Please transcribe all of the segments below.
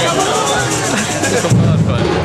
Eu tô falando,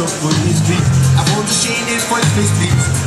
Aquele sofro de street. A mão do Chile foi pro street